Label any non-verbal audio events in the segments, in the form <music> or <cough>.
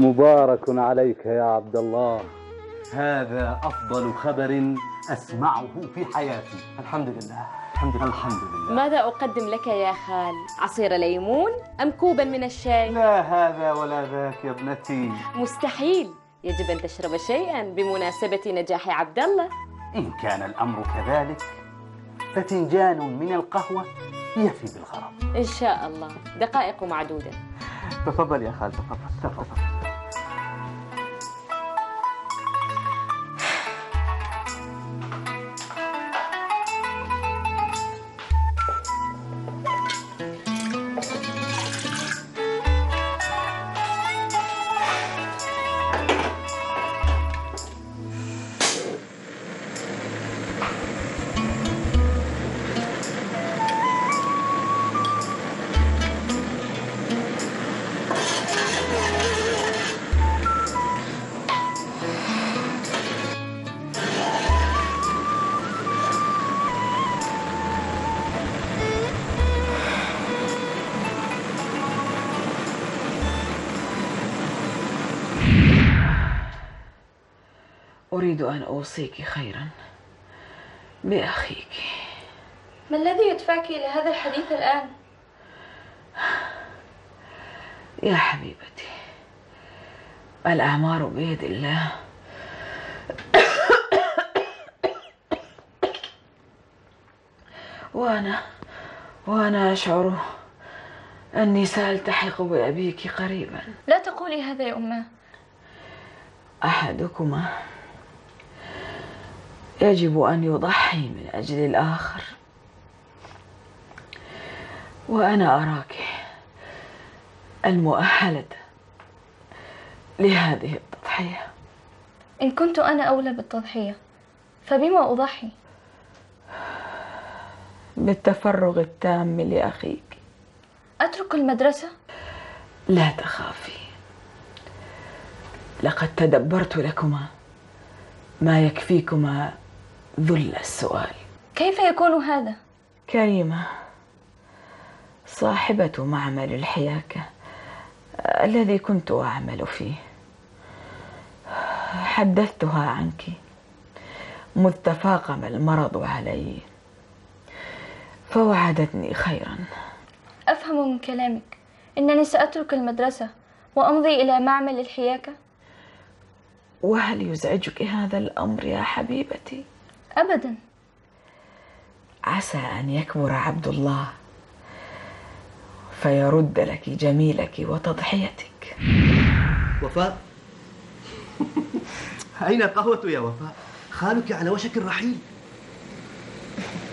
مبارك عليك يا عبد الله. هذا أفضل خبر أسمعه في حياتي. الحمد لله. الحمد لله. الحمد لله. ماذا أقدم لك يا خال؟ عصير ليمون أم كوبا من الشاي؟ لا هذا ولا ذاك يا ابنتي. مستحيل. يجب أن تشرب شيئا بمناسبة نجاح عبد الله. إن كان الأمر كذلك ففنجان من القهوة يفي بالغرض. إن شاء الله. دقائق معدودة. تفضل يا خال تفضل تفضل. أريد أن أوصيك خيرا بأخيك. ما الذي يدفعك إلى هذا الحديث الآن؟ يا حبيبتي الأعمار بيد الله. وأنا وأنا أشعر أني سألتحق بأبيك قريبا. لا تقولي هذا يا أمة. أحدكما يجب أن يضحي من أجل الآخر وأنا أراك المؤهلة لهذه التضحية إن كنت أنا أولى بالتضحية فبما أضحي؟ بالتفرغ التام لأخيك أترك المدرسة؟ لا تخافي لقد تدبرت لكما ما يكفيكما ذل السؤال. كيف يكون هذا؟ كريمة صاحبة معمل الحياكة الذي كنت أعمل فيه. حدثتها عنك. مذ تفاقم المرض علي. فوعدتني خيرا. أفهم من كلامك. أنني سأترك المدرسة وأمضي إلى معمل الحياكة وهل يزعجك هذا الأمر يا حبيبتي؟ أبدا. عسى أن يكبر عبد الله فيرد لك جميلك وتضحيتك. وفاء. <laughs> أين القهوة يا وفاء؟ خالك على وشك الرحيل.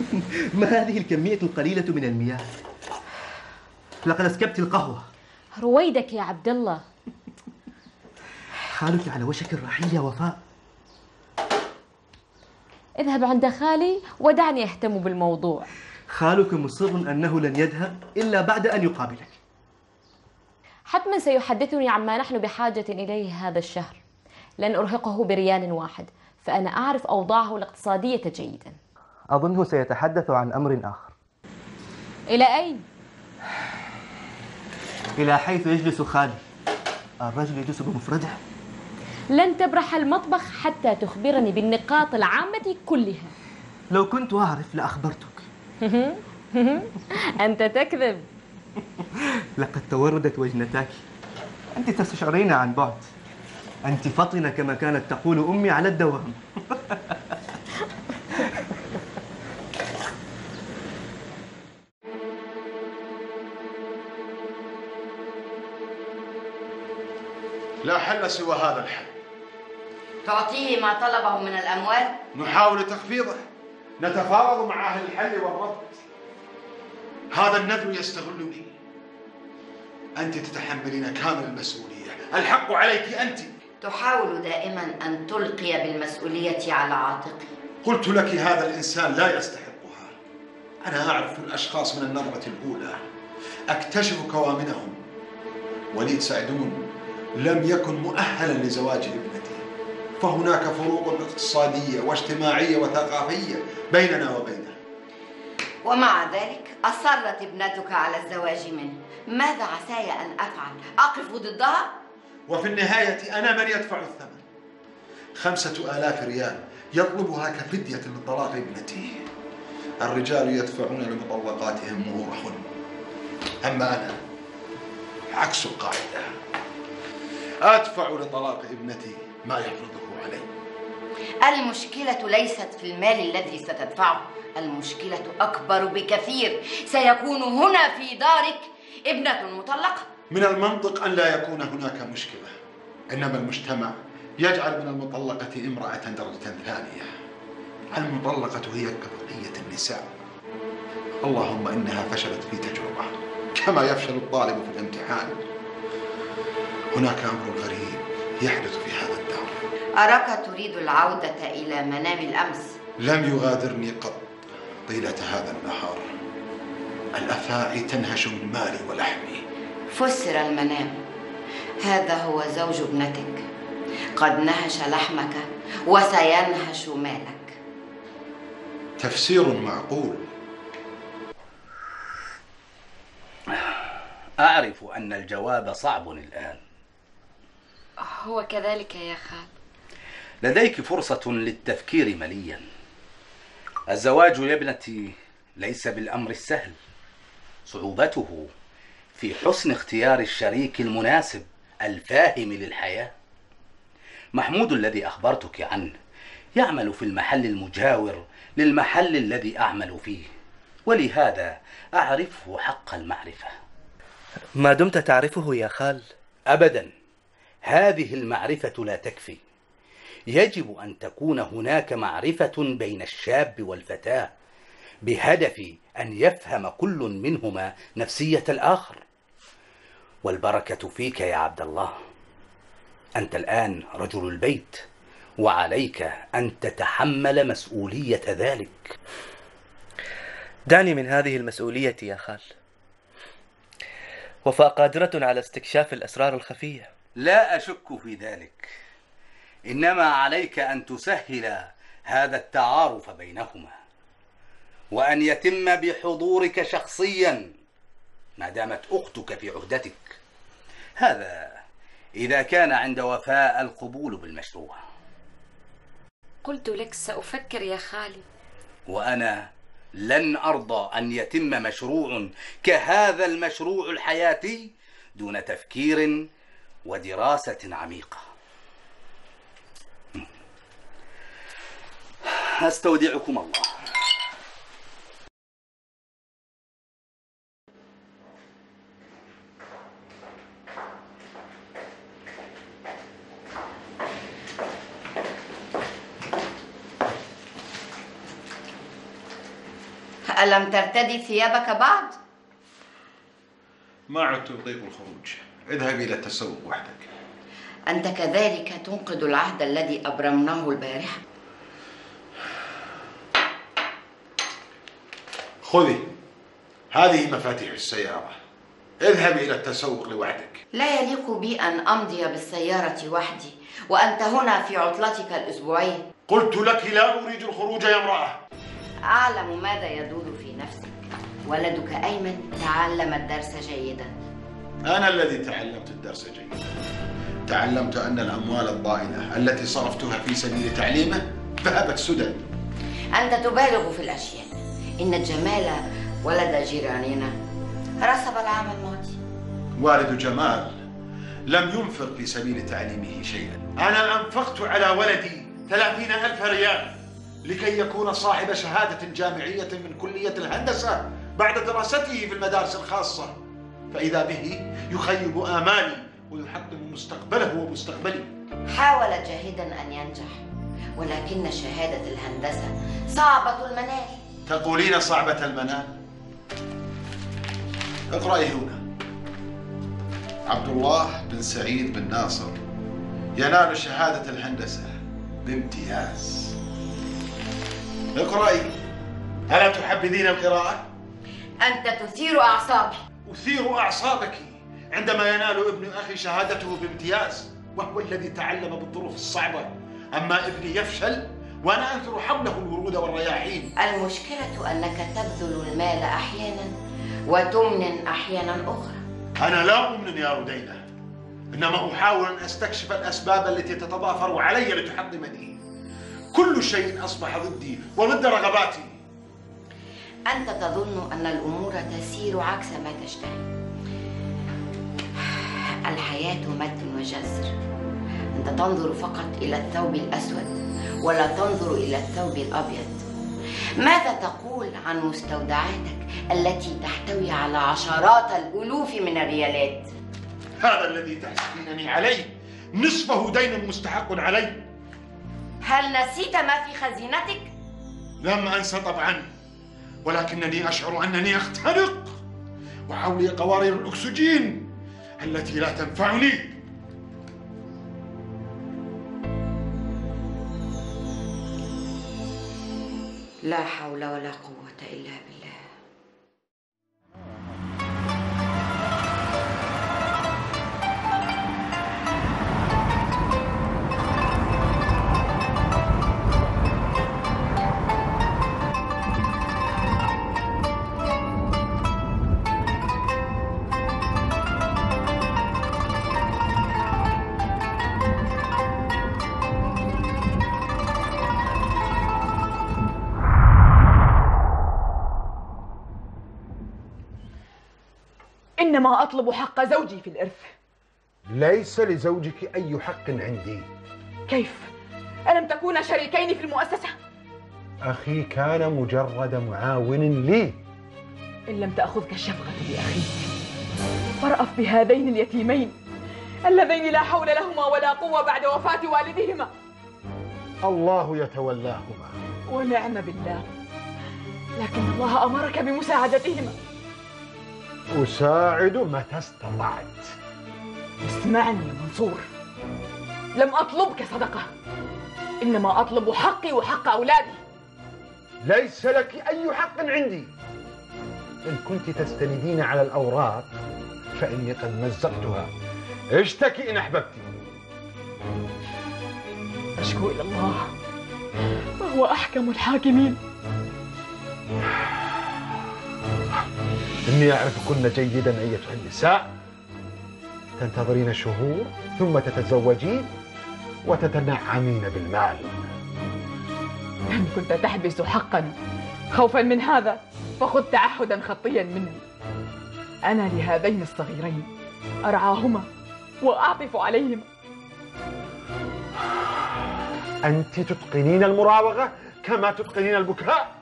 <laughs> ما هذه الكمية القليلة من المياه؟ لقد أسكبت القهوة. رويدك يا عبد الله. خالك على وشك الرحيل يا وفاء. اذهب عند خالي ودعني أهتم بالموضوع. خالك مصر أنه لن يذهب إلا بعد أن يقابلك. حتما سيحدثني عما نحن بحاجة إليه هذا الشهر. لن أرهقه بريال واحد فأنا أعرف أوضاعه الاقتصادية جيدا. أظنه سيتحدث عن أمر آخر. إلى أين؟ إلى حيث يجلس خالي. الرجل يجلس بمفرده. لن تبرح المطبخ حتى تخبرني بالنقاط العامة كلها. لو كنت أعرف لأخبرتك. <laughs> أنت تكذب. <laughs> لقد توردت وجنتاك. أنت تستشعرين عن بعد. أنت فطنة كما كانت تقول أمي على الدوام. <laughs> لا حل سوى هذا الحل. تعطيه ما طلبه من الأموال؟ نحاول تخفيضه. نتفاوض مع أهل الحل والرفض هذا النذر يستغلني. أنت تتحملين كامل المسؤولية. الحق عليك أنت. تحاول دائما أن تلقي بالمسؤولية على عاتقي. قلت لك هذا الإنسان لا يستحقها. أنا أعرف الأشخاص من النظرة الأولى. أكتشف كوامنهم. وليد سعدون لم يكن مؤهلا لزواج ابنتي فهناك فروق اقتصادية واجتماعية وثقافية بيننا وبينه. ومع ذلك أصرت ابنتك على الزواج منه. ماذا عساي أن أفعل؟ أقف ضدها؟ وفي النهاية أنا من يدفع الثمن؟ خمسة آلاف ريال يطلبها كفدية لطلاق ابنته الرجال يدفعون لمطلقاتهم مهورهن أما أنا عكس القاعدة. أدفع لطلاق ابنتي ما يفرضه علي المشكلة ليست في المال الذي ستدفعه المشكلة أكبر بكثير. سيكون هنا في دارك ابنة مطلقة. من المنطق أن لا يكون هناك مشكلة. إنما المجتمع يجعل من المطلقة امرأة درجة ثانية. المطلقة هي كبقية النساء. اللهم إنها فشلت في تجربة كما يفشل الطالب في الامتحان. هناك أمر غريب يحدث في هذا أراك تريد العودة إلى منام الأمس. لم يغادرني قط طيلة هذا النهار. الأفاعي تنهش من مالي ولحمي. فسر المنام. هذا هو زوج ابنتك. قد نهش لحمك وسينهش مالك. تفسير معقول. أعرف أن الجواب صعب الآن. هو كذلك يا خال. لديك فرصة للتفكير مليا. الزواج يا ابنتي ليس بالأمر السهل. صعوبته في حسن اختيار الشريك المناسب الفاهم للحياة. محمود الذي أخبرتك عنه يعمل في المحل المجاور للمحل الذي أعمل فيه ولهذا أعرفه حق المعرفة. ما دمت تعرفه يا خال؟ أبدا. هذه المعرفة لا تكفي. يجب أن تكون هناك معرفة بين الشاب والفتاة بهدف أن يفهم كل منهما نفسية الآخر. والبركة فيك يا عبد الله. أنت الآن رجل البيت وعليك أن تتحمل مسؤولية ذلك. دعني من هذه المسؤولية يا خال. وفاء قادرة على استكشاف الأسرار الخفية. لا أشك في ذلك. إنما عليك أن تسهل هذا التعارف بينهما. وأن يتم بحضورك شخصيا ما دامت أختك في عهدتك. هذا إذا كان عند وفاء القبول بالمشروع. قلت لك سأفكر يا خالي. وأنا لن أرضى أن يتم مشروع كهذا المشروع الحياتي دون تفكير ودراسة عميقة. أستودعكم الله. ألم ترتدي ثيابك بعد؟ ما عدت أطيق الخروج. اذهبي إلى التسوق وحدك. أنت كذلك تنقض العهد الذي أبرمناه البارحة. خذي هذه مفاتيح السيارة. اذهبي إلى التسوق لوحدك. لا يليق بي أن أمضي بالسيارة وحدي وأنت هنا في عطلتك الأسبوعية قلت لك لا أريد الخروج يا امرأة. أعلم ماذا يدور في نفسك. ولدك أيمن تعلم الدرس جيدا. أنا الذي تعلمت الدرس جيدا. تعلمت أن الأموال الضائلة التي صرفتها في سبيل تعليمه ذهبت سدى. أنت تبالغ في الأشياء. إن جمال ولد جيراننا. رسب العام الماضي. والد جمال لم ينفق في سبيل تعليمه شيئا. أنا أنفقت على ولدي ثلاثين ألف ريال لكي يكون صاحب شهادة جامعية من كلية الهندسة بعد دراسته في المدارس الخاصة. فإذا به يخيب آمالي ويحطم مستقبله ومستقبلي. حاول جاهدا أن ينجح ولكن شهادة الهندسة صعبة المنال. تقولين صعبة المنال اقرأي هنا. عبد الله بن سعيد بن ناصر ينال شهادة الهندسة بامتياز. اقرأي. ألا تحبذين القراءة؟ أنت تثير أعصابي أثير أعصابك عندما ينال ابن أخي شهادته بامتياز وهو الذي تعلم بالظروف الصعبة. أما ابني يفشل وأنا أنثر حوله الورود والرياحين. المشكلة أنك تبذل المال أحيانا وتمنن أحيانا أخرى. أنا لا أؤمن يا ردينة إنما أحاول أن أستكشف الأسباب التي تتضافر علي لتحطمني. كل شيء أصبح ضدي وضد رغباتي. أنت تظن أن الأمور تسير عكس ما تشتهي. الحياة مد وجزر. أنت تنظر فقط إلى الثوب الأسود ولا تنظر إلى الثوب الأبيض. ماذا تقول عن مستودعاتك التي تحتوي على عشرات الألوف من الريالات؟ هذا الذي تحسدينني عليه. نصفه دين مستحق علي هل نسيت ما في خزينتك؟ لم أنسى طبعا ولكنني أشعر أنني أختنق وحولي قوارير الأكسجين التي لا تنفعني. لا حول ولا قوة إلا بالله. إنما أطلب حق زوجي في الإرث. ليس لزوجك أي حق عندي. كيف؟ ألم تكونا شريكين في المؤسسة؟ أخي كان مجرد معاون لي. إن لم تأخذك الشفقة بأخيك فارأف بهذين اليتيمين. اللذين لا حول لهما ولا قوة بعد وفاة والدهما. الله يتولاهما. ونعم بالله. لكن الله أمرك بمساعدتهما. أساعد متى استطعت. اسمعني يا منصور. لم أطلبك صدقة. إنما أطلب حقي وحق أولادي. ليس لك أي حق عندي. إن كنت تستندين على الأوراق فإني قد مزقتها. اشتكي إن أحببت. أشكو إلى الله. وهو أحكم الحاكمين؟ إني أعرفكن جيدا أيتها النساء. تنتظرين شهور ثم تتزوجين وتتنعمين بالمال. إن كنت تحبس حقا خوفا من هذا؟ فخذ تعهدا خطيا مني. أنا لهذين الصغيرين أرعاهما وأعطف عليهما. أنت تتقنين المراوغة كما تتقنين البكاء؟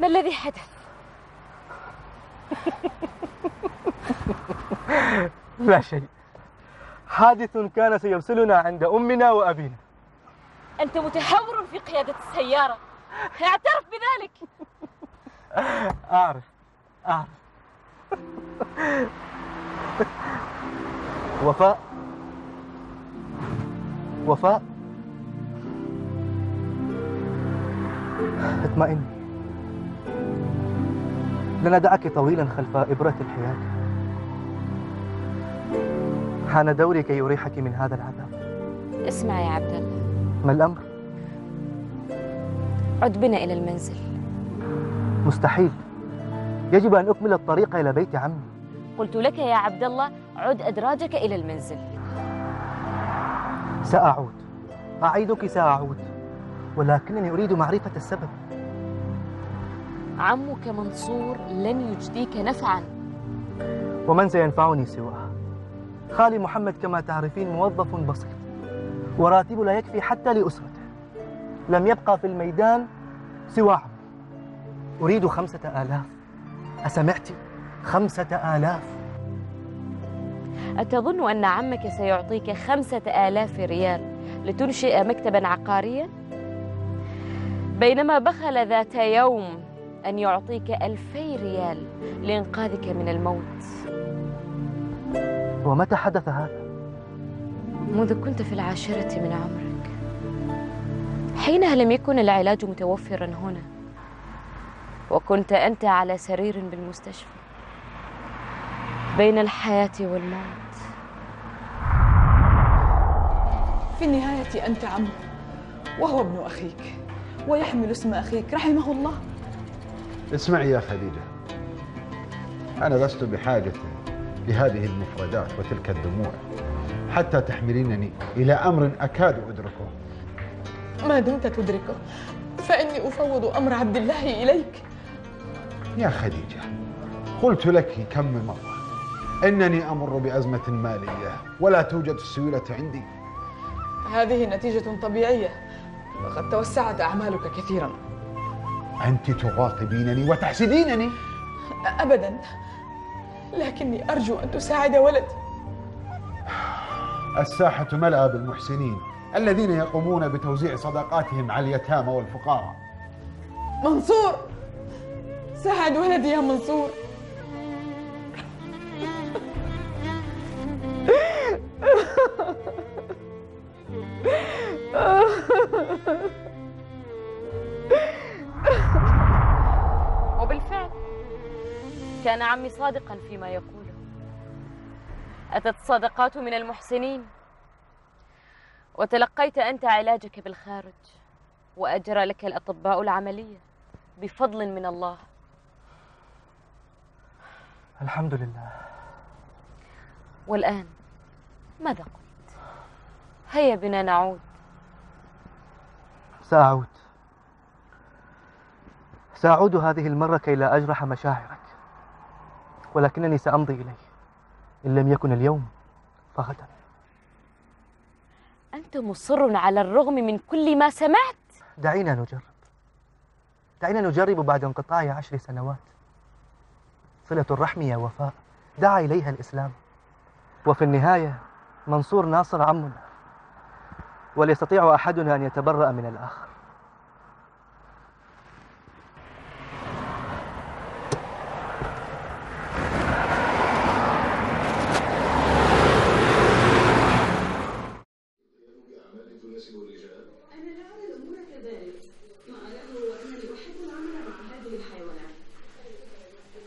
ما الذي حدث؟ لا شيء حادث كان سيفصلنا عند أمنا وأبينا. أنت متهور في قيادة السيارة. اعترف بذلك. أعرف أعرف. وفاء وفاء. اطمئني لن أدعك طويلا خلف إبرة الحياة. حان دوري كي أريحك من هذا العذاب. اسمع يا عبد الله. ما الأمر؟ عد بنا إلى المنزل. مستحيل. يجب أن أكمل الطريق إلى بيت عمي. قلت لك يا عبد الله عد أدراجك إلى المنزل. سأعود. أعيدك سأعود. ولكنني أريد معرفة السبب. عمك منصور لن يجديك نفعا. ومن سينفعني سواه؟ خالي محمد كما تعرفين موظف بسيط. وراتب لا يكفي حتى لأسرته. لم يبقى في الميدان سوى عمي أريد خمسة آلاف. أسمعت؟ خمسة آلاف. أتظن أن عمك سيعطيك خمسة آلاف ريال لتنشئ مكتبا عقاريا؟ بينما بخل ذات يوم أن يعطيك ألفي ريال لإنقاذك من الموت. ومتى حدث هذا؟ منذ كنت في العاشرة من عمرك. حينها لم يكن العلاج متوفرا هنا وكنت أنت على سرير بالمستشفى بين الحياة والموت. في النهاية أنت عمه وهو ابن أخيك ويحمل اسم أخيك رحمه الله. اسمعي يا خديجة أنا لست بحاجة. لهذه المفردات وتلك الدموع حتى تحملينني إلى أمر أكاد أدركه. ما دمت تدركه فإني أفوض أمر عبد الله إليك. يا خديجة قلت لك كم من مرة إنني أمر بأزمة مالية ولا توجد السيولة عندي. هذه نتيجة طبيعية لقد توسعت أعمالك كثيرا. أنت تغاضبينني وتحسدينني. أبدا. لكني أرجو أن تساعد ولدي. الساحة ملأى بالمحسنين الذين يقومون بتوزيع صدقاتهم على اليتامى والفقراء. منصور! ساعد ولدي يا منصور! عمي صادقا فيما يقوله أتت الصدقات من المحسنين؟ وتلقيت أنت علاجك بالخارج وأجرى لك الأطباء العملية بفضل من الله. الحمد لله. والآن ماذا قلت؟ هيا بنا نعود. سأعود. سأعود هذه المرة كي لا أجرح مشاعرك. ولكنني سأمضي إليه. إن لم يكن اليوم فغدا. أنت مصر على الرغم من كل ما سمعت؟ دعينا نجرب. دعينا نجرب بعد انقطاع عشر سنوات. صلة الرحم يا وفاء. دعا إليها الإسلام. وفي النهاية منصور ناصر عمنا. وليستطيع أحدنا أن يتبرأ من الآخر أنا لا أرى الأمور كذلك ما أراه أنني أحب العمل مع هذه الحيوانات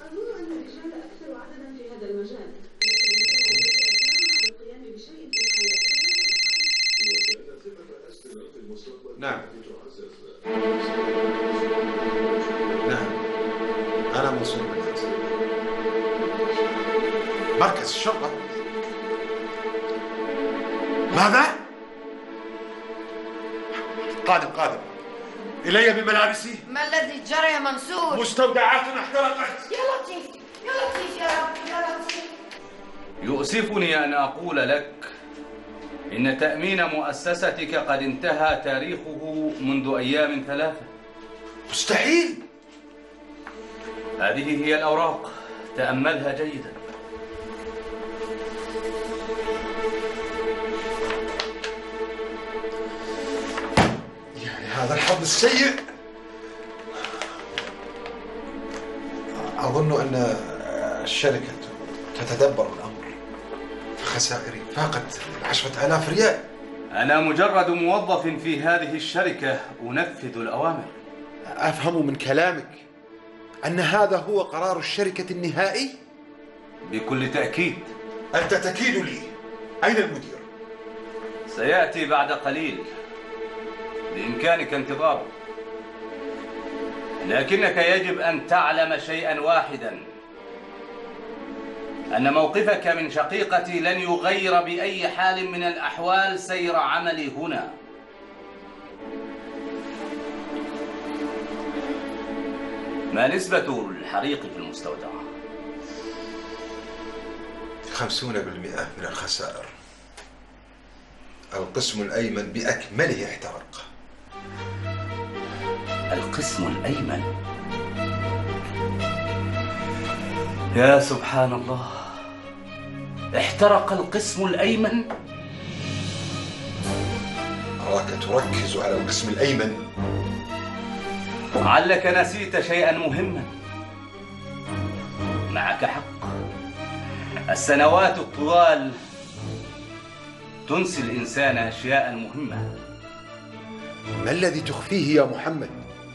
أظن أن الرجال أكثر عددا في هذا المجال لكن إن كان لديك إصرار على القيام بشيء في الحياة فماذا نعم. نعم. أنا منصور بن حسن. مركز الشرطة. ماذا؟ قادم قادم. إلي بملابسي؟ ما الذي جرى يا منصور؟ مستودعات احترقت يا لطيف يا لطيف يا رب يا لطيف. يؤسفني أن أقول لك إن تأمين مؤسستك قد انتهى تاريخه منذ أيام ثلاثة. مستحيل! هذه هي الأوراق. تأملها جيدا. يعني هذا الحظ السيء. أظن أن الشركة تتدبر. الأمر فخسائري فاقت العشرة آلاف ريال. أنا مجرد موظف في هذه الشركة أنفذ الأوامر. أفهم من كلامك أن هذا هو قرار الشركة النهائي؟ بكل تأكيد. أنت تكيد لي. أين المدير؟ سيأتي بعد قليل. بإمكانك انتظاره. لكنك يجب أن تعلم شيئا واحدا. أن موقفك من شقيقتي لن يغير بأي حال من الأحوال سير عملي هنا. ما نسبة الحريق في المستودع؟ خمسون بالمئة من الخسائر. القسم الأيمن بأكمله احترق. القسم الأيمن؟ يا سبحان الله احترق القسم الأيمن. أراك تركز على القسم الأيمن؟ علك نسيت شيئا مهما. معك حق. السنوات الطوال تنسي الإنسان أشياء مهمة. ما الذي تخفيه يا محمد؟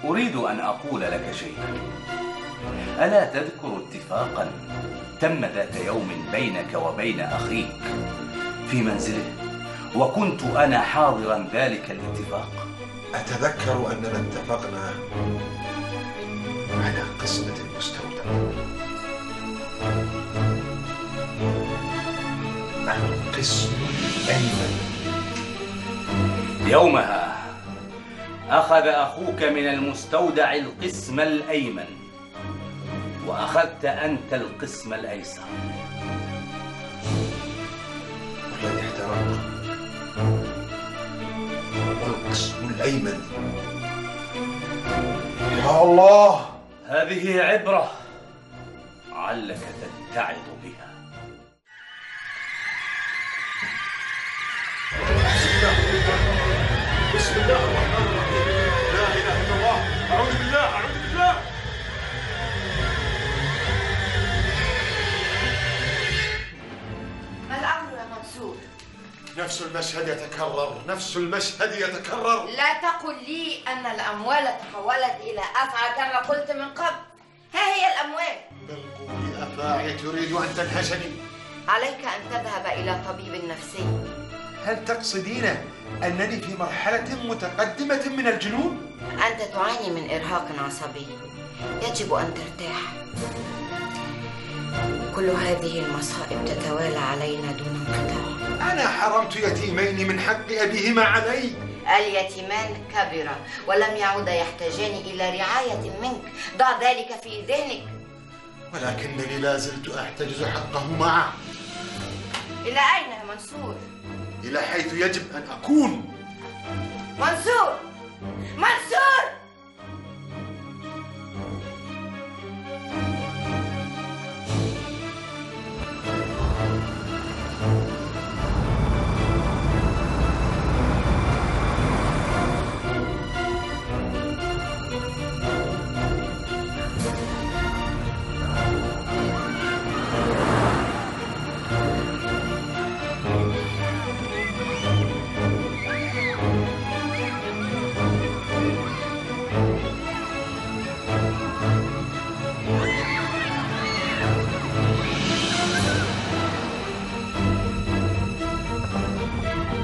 أريد أن أقول لك شيئا. ألا تذكر اتفاقا تم ذات يوم بينك وبين أخيك في منزله وكنت أنا حاضرا ذلك الاتفاق. أتذكر أننا اتفقنا على قسمة المستودع القسم الأيمن. يومها أخذ أخوك من المستودع القسم الأيمن. وأخذت أنت القسم الأيسر. والذي احترق القسم الأيمن. يا الله! هذه عبرة علك تتعظ بها. نفس المشهد يتكرر نفس المشهد يتكرر. لا تقل لي أن الأموال تحولت إلى أفعى كما قلت من قبل. ها هي الأموال؟ بل قولي أفاعي تريد أن تنهشني عليك أن تذهب إلى طبيب نفسي. هل تقصدين أنني في مرحلة متقدمة من الجنون؟ أنت تعاني من إرهاق عصبي يجب أن ترتاح. كل هذه المصائب تتوالى علينا دون انقطاع. أنا حرمت يتيمين من حق أبيهما علي. اليتيمان كبرا ولم يعودا يحتاجان إلى رعاية منك. ضع ذلك في ذهنك. ولكنني لا زلت أحتجز حقهما. إلى أين يا منصور؟ إلى حيث يجب أن أكون. منصور! منصور!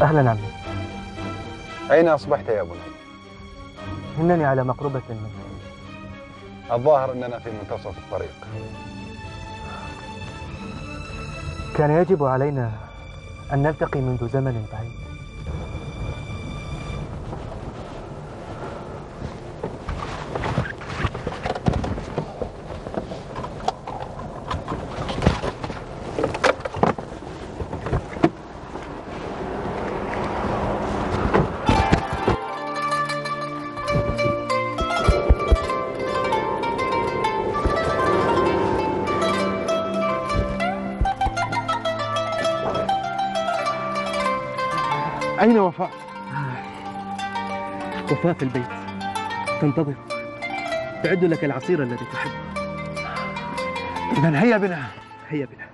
أهلا عمي أين أصبحت يا بني؟ إنني على مقربة منك. الظاهر أننا في منتصف الطريق. كان يجب علينا أن نلتقي منذ زمن بعيد. أين وفاء؟ وفاء في البيت. تنتظر. تعد لك العصير الذي تحبه. إذا هيا بنا؟ هيا بنا.